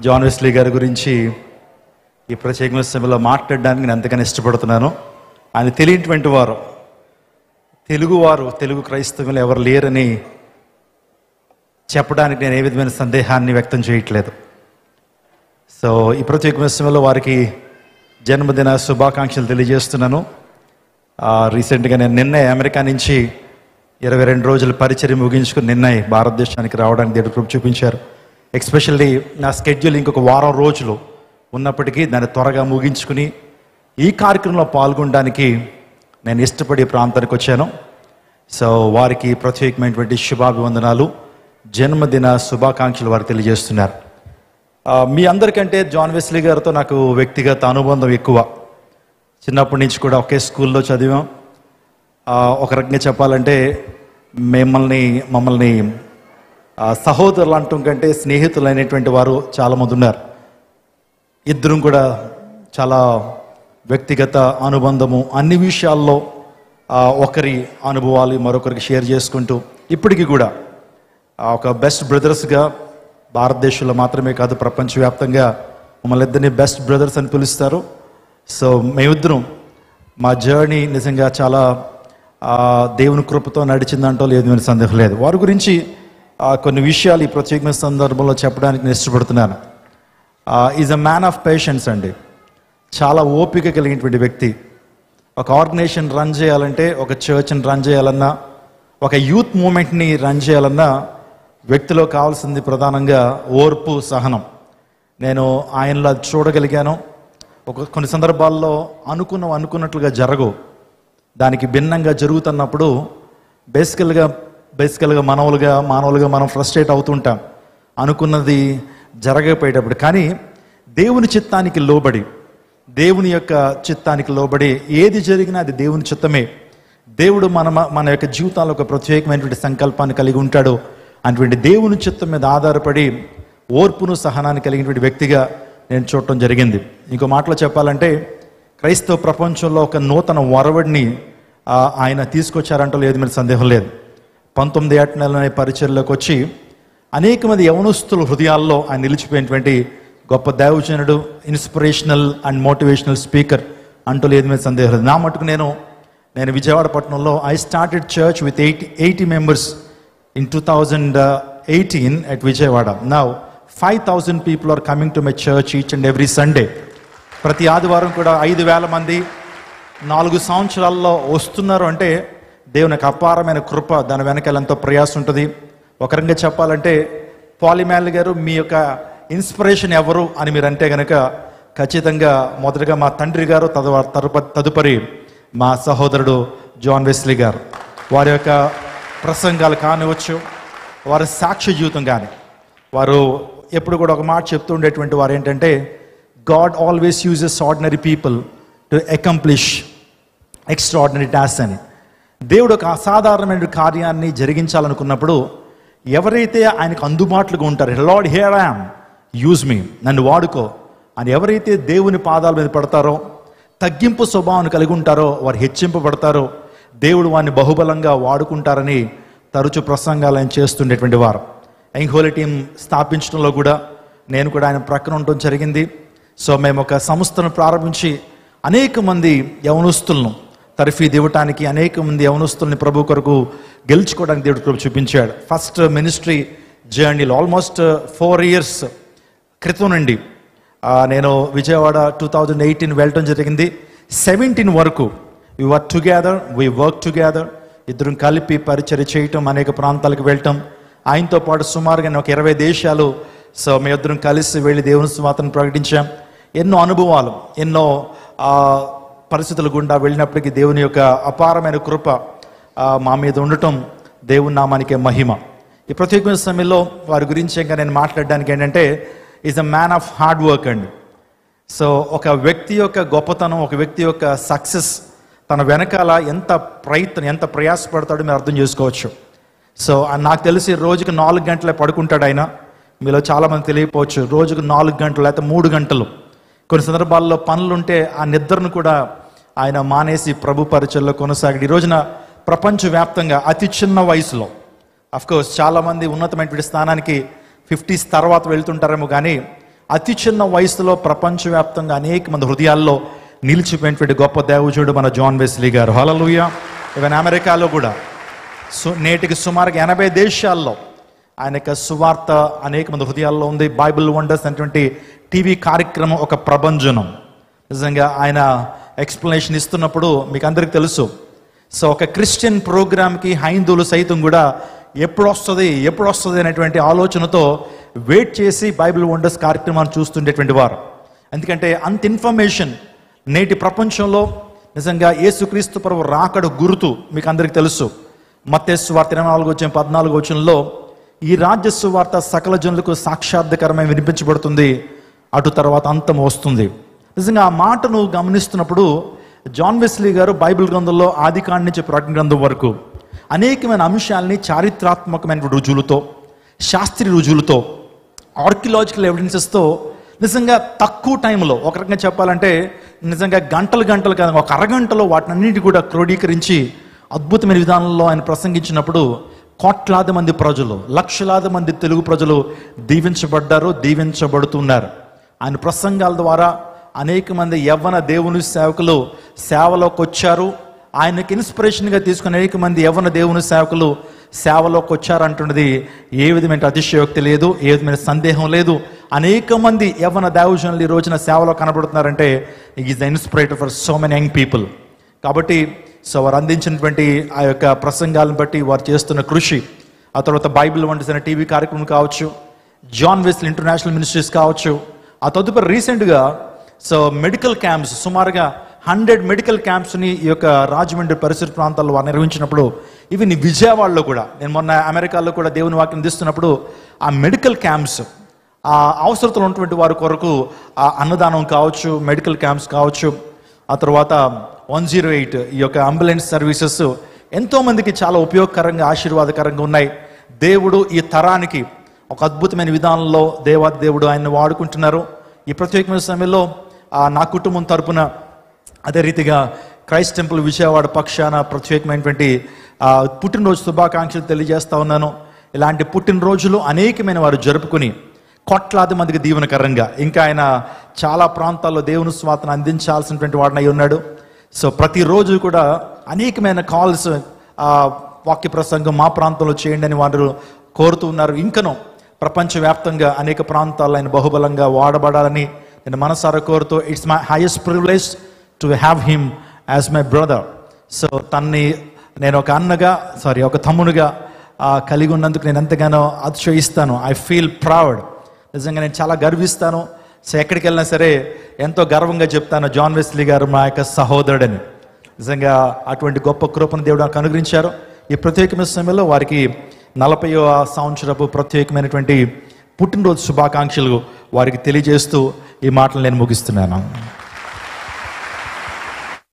John Wesley గారి గురించి ఈ ప్రత్యేకమైన సమయంలో మాట్లాడడానికి నేను ఎంతగానో ఇష్టపడుతున్నాను. ఆయన తెలియనటువంటి వారు తెలుగువారు తెలుగు క్రైస్తవులు ఎవరు లేరని చెప్పడానికి నేను ఏ విధమైన సందేహాన్ని వ్యక్తం చేయట్లేదు. సో ఈ ప్రత్యేకమైన సమయంలో వారికి జన్మదిన శుభాకాంక్షలు తెలియజేస్తున్నాను. రీసెంట్గా నేను నిన్నే అమెరికా నుంచి ఇరవై రెండు రోజుల పరిచయం ముగించుకుని నిన్నే భారతదేశానికి రావడానికి దేవుడు చూపించారు. ఎక్స్పెషల్లీ నా స్కెడ్యూల్ ఇంకొక వారం రోజులు ఉన్నప్పటికీ దాన్ని త్వరగా ముగించుకుని ఈ కార్యక్రమంలో పాల్గొనడానికి నేను ఇష్టపడే ప్రాంతానికి వచ్చాను. సో వారికి ప్రత్యేకమైనటువంటి శుభాభివందనాలు. జన్మదిన శుభాకాంక్షలు వారు తెలియజేస్తున్నారు. మీ అందరికంటే జాన్ వెస్లీ గారితో నాకు వ్యక్తిగత అనుబంధం ఎక్కువ. చిన్నప్పటి నుంచి కూడా ఒకే స్కూల్లో చదివాం. ఒక రకంగా చెప్పాలంటే మిమ్మల్ని మమ్మల్ని సహోదరులు అంటం కంటే స్నేహితులు అనేటువంటి వారు చాలామంది ఉన్నారు. ఇద్దరం కూడా చాలా వ్యక్తిగత అనుబంధము అన్ని విషయాల్లో ఒకరి అనుభవాలు మరొకరికి షేర్ చేసుకుంటూ ఇప్పటికీ కూడా ఒక బెస్ట్ బ్రదర్స్గా భారతదేశంలో మాత్రమే కాదు ప్రపంచవ్యాప్తంగా మమ్మల్ని ఇద్దరిని బెస్ట్ బ్రదర్స్ అని పిలుస్తారు. సో మేమిద్దరం మా జర్నీ నిజంగా చాలా దేవుని కృపతో నడిచిందంటో లేదు అని సందేహం లేదు. వారి గురించి కొన్ని విషయాలు ఈ ప్రత్యేకమైన సందర్భంలో చెప్పడానికి నేను ఇష్టపడుతున్నాను. Is a man of patience అండి. చాలా ఓపిక కలిగినటువంటి వ్యక్తి. ఒక ఆర్గనైజేషన్ రన్ చేయాలంటే ఒక చర్చ్ని రన్ చేయాలన్నా ఒక యూత్ మూమెంట్ని రన్ చేయాలన్నా వ్యక్తిలో కావాల్సింది ప్రధానంగా ఓర్పు సహనం. నేను ఆయనలో అది చూడగలిగాను. ఒక కొన్ని సందర్భాల్లో అనుకున్న అనుకున్నట్లుగా జరగవు. దానికి భిన్నంగా జరుగుతున్నప్పుడు బేసికల్గా బేసికల్గా మనవులుగా మానవులుగా మనం ఫ్రస్ట్రేట్ అవుతుంటాం. అనుకున్నది జరగకపోయేటప్పుడు. కానీ దేవుని చిత్తానికి లోబడి దేవుని యొక్క చిత్తానికి లోబడి ఏది జరిగినా అది దేవుని చిత్తమే. దేవుడు మన మన యొక్క జీవితాల్లో ఒక ప్రత్యేకమైనటువంటి సంకల్పాన్ని కలిగి ఉంటాడు. అటువంటి దేవుని చిత్తం మీద ఆధారపడి ఓర్పును సహనాన్ని కలిగినటువంటి వ్యక్తిగా నేను చూడటం జరిగింది. ఇంకో మాటలో చెప్పాలంటే క్రైస్తవ ప్రపంచంలో ఒక నూతన వరవడిని ఆయన తీసుకొచ్చారంటో లేదు మీద సందేహం లేదు. పంతొమ్మిది ఏట అనే పరిచయలోకి వచ్చి అనేక మంది యవనస్తుల హృదయాల్లో ఆయన నిలిచిపోయినటువంటి గొప్ప దైవజనుడు ఇన్స్పిరేషనల్ అండ్ మోటివేషనల్ స్పీకర్ అంటూ లేదు మీద సందేహం లేదు. నా మటుకు నేను నేను విజయవాడ పట్టణంలో I started church with eighty eighty members in two thousand eighteen at Vijayawada. నా five thousand people are coming to my church each and every Sunday ప్రతి ఆదివారం కూడా ఐదు వేల మంది నాలుగు సంవత్సరాల్లో వస్తున్నారు అంటే దేవునికి అపారమైన కృప దాని వెనకాల ఎంతో ప్రయాసం ఉంటుంది. ఒక చెప్పాలంటే పాలిమాల్ గారు మీ యొక్క ఇన్స్పిరేషన్ ఎవరు అని మీరు అంటే కనుక ఖచ్చితంగా మొదటగా మా తండ్రి గారు తదువ- తరుప- తదుపరి మా సహోదరుడు జాన్ వెస్లీ గారు. వారి యొక్క ప్రసంగాలు కానివచ్చు వారి సాక్ష్య జీవితం కానీ వారు ఎప్పుడు కూడా ఒక మాట చెప్తూ ఉండేటువంటి వారు ఏంటంటే God always uses ordinary people to accomplish extraordinary task అని. దేవుడు ఒక అసాధారణమైన కార్యాన్ని జరిగించాలనుకున్నప్పుడు ఎవరైతే ఆయనకు అందుబాటులో ఉంటారో Lord here am use me నన్ను వాడుకో. అని ఎవరైతే దేవుని పాదాల మీద పడతారో తగ్గింపు స్వభావాన్ని కలిగి ఉంటారో వారు హెచ్చింపబడతారో దేవుడు వారిని బహుబలంగా వాడుకుంటారని తరచు ప్రసంగాలు ఆయన చేస్తుండేటువంటి వారు. ఎంహోలి టీం స్థాపించడంలో కూడా నేను కూడా ఆయన ప్రక్కన ఉండటం జరిగింది. సో మేము ఒక సంస్థను ప్రారంభించి అనేక మంది యవనస్తులను తర్ఫీదు ఇవ్వటానికి అనేక మంది యవనస్తుల్ని ప్రభు కొరకు గెలుచుకోవడానికి దేవుడు కృప చూపించాడు. ఫస్ట్ మినిస్ట్రీ జర్నీలో ఆల్మోస్ట్ ఫోర్ ఇయర్స్ క్రితం నుండి నేను విజయవాడ టూ థౌజండ్ ఎయిటీన్ వెళ్ళటం జరిగింది. సెవెంటీన్ వరకు we work together we work together ఇద్దరం కలిపి పరిచయం చేయటం అనేక ప్రాంతాలకు వెళ్ళటం. ఆయనతో పాటు సుమారుగా ఒక ఇరవై దేశాలు సో మేమిద్దరం కలిసి వెళ్ళి దేవుని స్వాతను ప్రకటించాం. ఎన్నో అనుభవాలు ఎన్నో పరిస్థితుల గుండా వెళ్ళినప్పటికీ దేవుని యొక్క అపారమైన కృప మా మీద ఉండటం దేవుని నామానికే మహిమ. ఈ ప్రత్యేకమైన సమయంలో వారి గురించి ఇంకా నేను మాట్లాడడానికి ఏంటంటే is a man of hard work అండి సో ఒక వ్యక్తి యొక్క గొప్పతనం ఒక వ్యక్తి యొక్క సక్సెస్ తన వెనకాల ఎంత ప్రయత్నం ఎంత ప్రయాసపడతాడో మీరు అర్థం చేసుకోవచ్చు. సో నాకు తెలిసి రోజుకి నాలుగు గంటలే పడుకుంటాడు ఆయన. మీలో చాలామంది తెలియకపోవచ్చు రోజుకు నాలుగు గంటలు లేకపోతే మూడు గంటలు. కొన్ని సందర్భాల్లో పనులుంటే ఆ నిద్రను కూడా ఆయన మానేసి ప్రభు పరిచయలో కొనసాగాడు. ఈ రోజున ప్రపంచవ్యాప్తంగా అతి చిన్న వయసులో అఫ్కోర్స్ చాలామంది ఉన్నతమైనటువంటి స్థానానికి ఫిఫ్టీస్ తర్వాత వెళ్తుంటారేమో కానీ అతి చిన్న వయసులో ప్రపంచవ్యాప్తంగా అనేక మంది హృదయాల్లో నిలిచిపోయినటువంటి గొప్ప దేవజుడు మన జాన్ వెస్లీ గారు. హలలుయ ఈవెన్ అమెరికాలో కూడా సు నేటికి సుమారుగా ఎనభై దేశాల్లో ఆయన యొక్క సువార్త అనేక మంది హృదయాల్లో ఉంది. బైబిల్ వండర్స్ అనేటువంటి టీవీ కార్యక్రమం ఒక ప్రభంజనం. నిజంగా ఆయన ఎక్స్ప్లెనేషన్ ఇస్తున్నప్పుడు మీకు అందరికీ తెలుసు. సో ఒక క్రిస్టియన్ ప్రోగ్రామ్కి హైందువులు సైతం కూడా ఎప్పుడు వస్తుంది ఎప్పుడు వస్తుంది అనేటువంటి ఆలోచనతో వెయిట్ చేసి బైబిల్ వండర్స్ కార్యక్రమాన్ని చూస్తుండేటువంటి వారు. ఎందుకంటే అంత ఇన్ఫర్మేషన్ నేటి ప్రపంచంలో నిజంగా యేసుక్రీస్తు పర్వ రాకడ గుర్తు మీకు అందరికీ తెలుసు. మత్స్సు వార్త ఇరవై నాలుగు వచ్చిన పద్నాలుగు వచనంలో ఈ రాజ్యస్సు వార్త సకల జనులకు సాక్షాత్కరమై వినిపించబడుతుంది. అటు తర్వాత అంతం వస్తుంది. నిజంగా ఆ మాటను గమనిస్తున్నప్పుడు జాన్ వెస్లీ గారు బైబిల్ గ్రంథంలో ఆది కాండ నుంచి ప్రకటన గ్రంథం వరకు అనేకమైన అంశాలని చారిత్రాత్మకమైన రుజువులతో శాస్త్రీయ రుజువులతో ఆర్కియలాజికల్ ఎవిడెన్సెస్తో నిజంగా తక్కువ టైంలో ఒక రకంగా చెప్పాలంటే నిజంగా గంటలు గంటలు కాదు ఒక అరగంటలో వాటినన్నిటి కూడా క్రోడీకరించి అద్భుతమైన విధానంలో ఆయన ప్రసంగించినప్పుడు కోట్లాది మంది ప్రజలు లక్షలాది మంది తెలుగు ప్రజలు దీవించబడ్డారు దీవించబడుతున్నారు. ఆయన ప్రసంగాల ద్వారా అనేక మంది యవ్వన దేవుని సేవకులు సేవలోకి వచ్చారు. ఆయనకి ఇన్స్పిరేషన్గా తీసుకుని అనేక మంది యవ్వన దేవుని సేవకులు సేవలోకి వచ్చారంటున్నది ఏ విధమైన అతిశయోక్తి లేదు ఏ విధమైన సందేహం లేదు. అనేక మంది యవ్వన దేవజనులు ఈ రోజున సేవలో కనబడుతున్నారంటే is the inspirator for so many young people కాబట్టి సో వారు అందించినటువంటి ఆ యొక్క ప్రసంగాలను బట్టి వారు చేస్తున్న కృషి. ఆ తర్వాత బైబిల్ వంటి టీవీ కార్యక్రమం కావచ్చు జాన్ వెస్ల్ ఇంటర్నేషనల్ మినిస్ట్రీస్ కావచ్చు. ఆ తదుపరి రీసెంట్గా సో మెడికల్ క్యాంప్స్ సుమారుగా హండ్రెడ్ మెడికల్ క్యాంప్స్ని ఈ యొక్క రాజమండ్రి పరిసర ప్రాంతాల్లో వారు నిర్వహించినప్పుడు ఇవి నీ విజయవాడలో కూడా నేను మొన్న అమెరికాలో కూడా దేవుని వాక్యం అందిస్తున్నప్పుడు ఆ మెడికల్ క్యాంప్స్ ఆ అవసరతలు ఉన్నటువంటి వారి కొరకు ఆ అన్నదానం కావచ్చు మెడికల్ క్యాంప్స్ కావచ్చు ఆ తర్వాత వన్ జీరో ఎయిట్ ఈ యొక్క అంబులెన్స్ సర్వీసెస్ ఎంతోమందికి చాలా ఉపయోగకరంగా ఆశీర్వాదకరంగా ఉన్నాయి. దేవుడు ఈ తరానికి ఒక అద్భుతమైన విధానంలో దేవాది దేవుడు ఆయన్ని వాడుకుంటున్నారు. ఈ ప్రత్యేకమైన సమయంలో నా కుటుంబం తరపున అదే రీతిగా క్రైస్ట్ టెంపుల్ విజయవాడ పక్షాన ప్రత్యేకమైనటువంటి పుట్టినరోజు శుభాకాంక్షలు తెలియజేస్తా ఉన్నాను. ఇలాంటి పుట్టినరోజులు అనేకమైన వారు జరుపుకుని కోట్లాది మందికి దీవెనకరంగా. ఇంకా ఆయన చాలా ప్రాంతాల్లో దేవుని స్వాతను అందించాల్సినటువంటి వాడినై ఉన్నాడు. సో ప్రతిరోజు కూడా అనేకమైన కాల్స్ వాక్య ప్రసంగం మా ప్రాంతంలో చేయండి అని వారు కోరుతూ ఉన్నారు. ఇంకనూ ప్రపంచవ్యాప్తంగా అనేక ప్రాంతాల్లో ఆయన బహుబలంగా వాడబడాలని నేను మనసారా కోరుతూ it's my highest privilege to have him as my brother so తన్ని నేను ఒక అన్నగా సారీ ఒక తమ్ముడుగా కలిగి ఉన్నందుకు నేను ఎంతగానో అతిశయిస్తాను ఐ ఫీల్ ప్రౌడ్ నిజంగా నేను చాలా గర్విస్తాను సో ఎక్కడికి వెళ్ళినా సరే ఎంతో గర్వంగా చెప్తాను జాన్ వెస్లీ గారు మా యొక్క సహోదరుడని నిజంగా అటువంటి గొప్ప కృపను దేవుడు నాకు అనుగ్రహించారు. ఈ ప్రత్యేకమైన సమయంలో వారికి నలభై సంవత్సరపు ప్రత్యేకమైనటువంటి పుట్టినరోజు శుభాకాంక్షలు వారికి తెలియజేస్తూ ఈ మాటలు నేను ముగిస్తున్నాను.